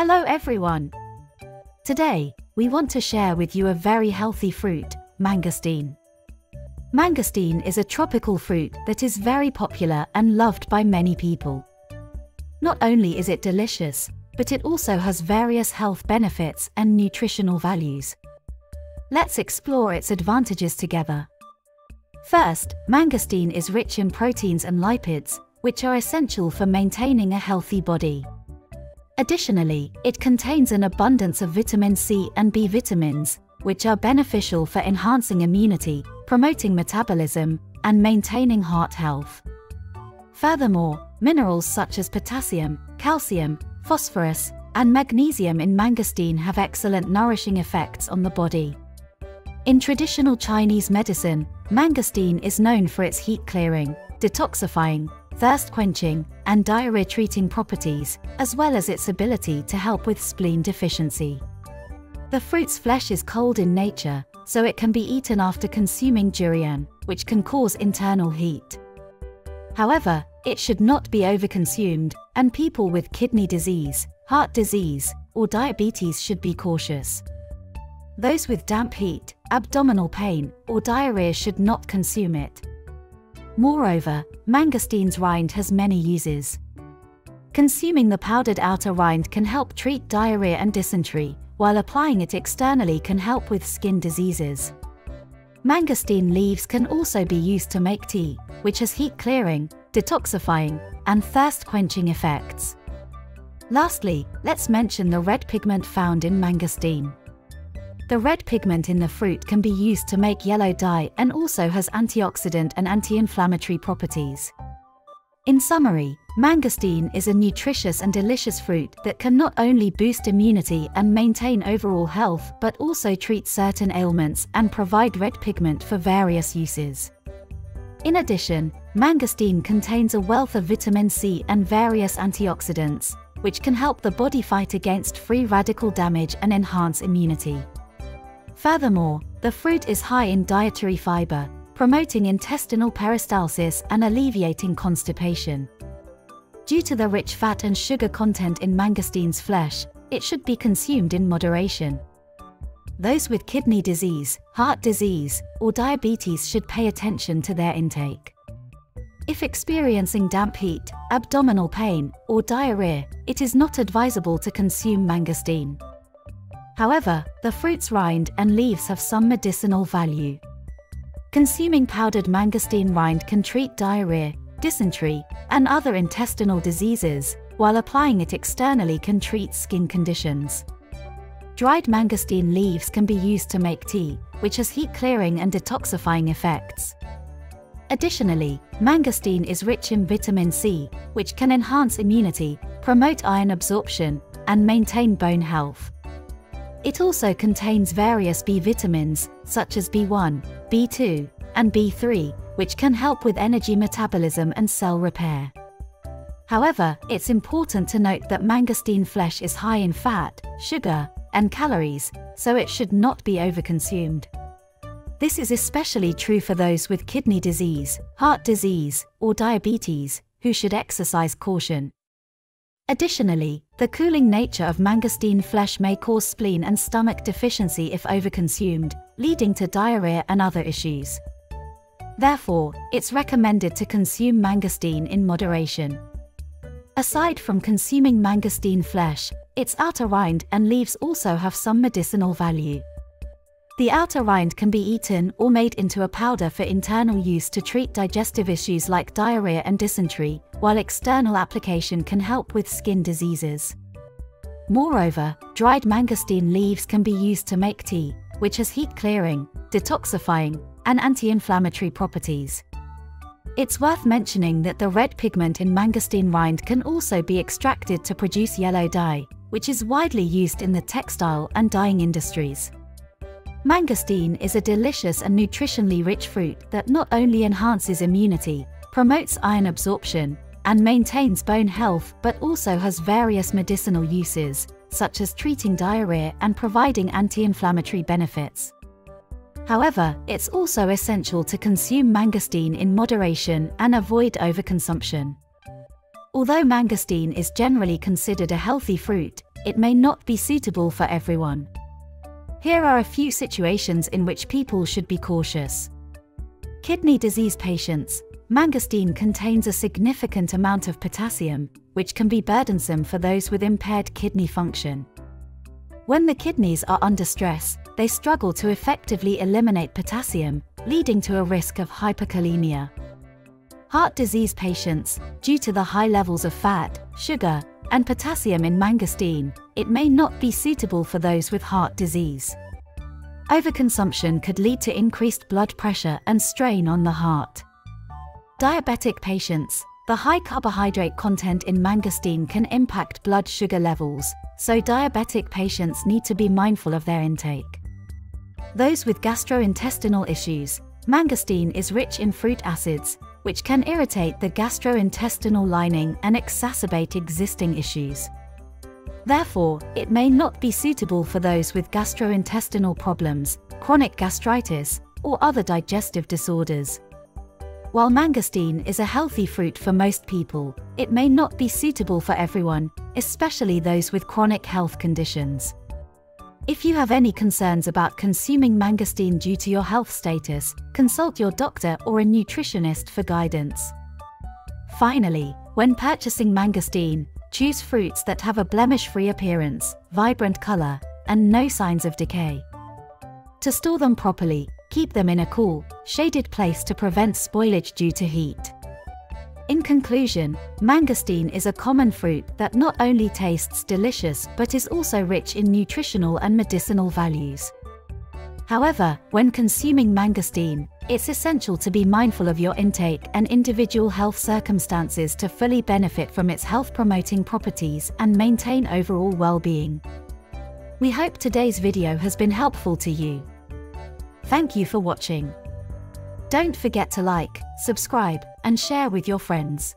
Hello everyone! Today, we want to share with you a very healthy fruit, mangosteen. Mangosteen is a tropical fruit that is very popular and loved by many people. Not only is it delicious, but it also has various health benefits and nutritional values. Let's explore its advantages together. First, mangosteen is rich in proteins and lipids, which are essential for maintaining a healthy body. Additionally, it contains an abundance of vitamin C and B vitamins, which are beneficial for enhancing immunity, promoting metabolism, and maintaining heart health. Furthermore, minerals such as potassium, calcium, phosphorus, and magnesium in mangosteen have excellent nourishing effects on the body. In traditional Chinese medicine, mangosteen is known for its heat clearing, detoxifying, thirst quenching, and diarrhea treating properties, as well as its ability to help with spleen deficiency. The fruit's flesh is cold in nature, so it can be eaten after consuming durian, which can cause internal heat. However, it should not be overconsumed, and people with kidney disease, heart disease, or diabetes should be cautious. Those with damp heat, abdominal pain, or diarrhea should not consume it. Moreover, mangosteen's rind has many uses. Consuming the powdered outer rind can help treat diarrhea and dysentery, while applying it externally can help with skin diseases. Mangosteen leaves can also be used to make tea, which has heat clearing, detoxifying, and thirst quenching effects. Lastly, let's mention the red pigment found in mangosteen. The red pigment in the fruit can be used to make yellow dye and also has antioxidant and anti-inflammatory properties. In summary, mangosteen is a nutritious and delicious fruit that can not only boost immunity and maintain overall health but also treat certain ailments and provide red pigment for various uses. In addition, mangosteen contains a wealth of vitamin C and various antioxidants, which can help the body fight against free radical damage and enhance immunity. Furthermore, the fruit is high in dietary fiber, promoting intestinal peristalsis and alleviating constipation. Due to the rich fat and sugar content in mangosteen's flesh, it should be consumed in moderation. Those with kidney disease, heart disease, or diabetes should pay attention to their intake. If experiencing damp heat, abdominal pain, or diarrhea, it is not advisable to consume mangosteen. However, the fruit's rind and leaves have some medicinal value. Consuming powdered mangosteen rind can treat diarrhea, dysentery, and other intestinal diseases, while applying it externally can treat skin conditions. Dried mangosteen leaves can be used to make tea, which has heat clearing and detoxifying effects. Additionally, mangosteen is rich in vitamin C, which can enhance immunity, promote iron absorption, and maintain bone health. It also contains various B vitamins, such as B1, B2, and B3, which can help with energy metabolism and cell repair. However, it's important to note that mangosteen flesh is high in fat, sugar, and calories, so it should not be overconsumed. This is especially true for those with kidney disease, heart disease, or diabetes, who should exercise caution. Additionally, the cooling nature of mangosteen flesh may cause spleen and stomach deficiency if overconsumed, leading to diarrhea and other issues. Therefore, it's recommended to consume mangosteen in moderation. Aside from consuming mangosteen flesh, its outer rind and leaves also have some medicinal value. The outer rind can be eaten or made into a powder for internal use to treat digestive issues like diarrhea and dysentery, while external application can help with skin diseases. Moreover, dried mangosteen leaves can be used to make tea, which has heat clearing, detoxifying, and anti-inflammatory properties. It's worth mentioning that the red pigment in mangosteen rind can also be extracted to produce yellow dye, which is widely used in the textile and dyeing industries. Mangosteen is a delicious and nutritionally rich fruit that not only enhances immunity, promotes iron absorption, and maintains bone health but also has various medicinal uses, such as treating diarrhea and providing anti-inflammatory benefits. However, it's also essential to consume mangosteen in moderation and avoid overconsumption. Although mangosteen is generally considered a healthy fruit, it may not be suitable for everyone. Here are a few situations in which people should be cautious. Kidney disease patients, mangosteen contains a significant amount of potassium, which can be burdensome for those with impaired kidney function. When the kidneys are under stress, they struggle to effectively eliminate potassium, leading to a risk of hyperkalemia. Heart disease patients, due to the high levels of fat, sugar, and potassium in mangosteen, it may not be suitable for those with heart disease. Overconsumption could lead to increased blood pressure and strain on the heart. Diabetic patients, the high carbohydrate content in mangosteen can impact blood sugar levels, so diabetic patients need to be mindful of their intake. Those with gastrointestinal issues, mangosteen is rich in fruit acids, which can irritate the gastrointestinal lining and exacerbate existing issues. Therefore, it may not be suitable for those with gastrointestinal problems, chronic gastritis, or other digestive disorders. While mangosteen is a healthy fruit for most people, it may not be suitable for everyone, especially those with chronic health conditions. If you have any concerns about consuming mangosteen due to your health status, consult your doctor or a nutritionist for guidance. Finally, when purchasing mangosteen, choose fruits that have a blemish-free appearance, vibrant color, and no signs of decay. To store them properly, Keep them in a cool, shaded place to prevent spoilage due to heat. In conclusion, mangosteen is a common fruit that not only tastes delicious but is also rich in nutritional and medicinal values. However, when consuming mangosteen, it's essential to be mindful of your intake and individual health circumstances to fully benefit from its health-promoting properties and maintain overall well-being. We hope today's video has been helpful to you. Thank you for watching. Don't forget to like, subscribe, and share with your friends.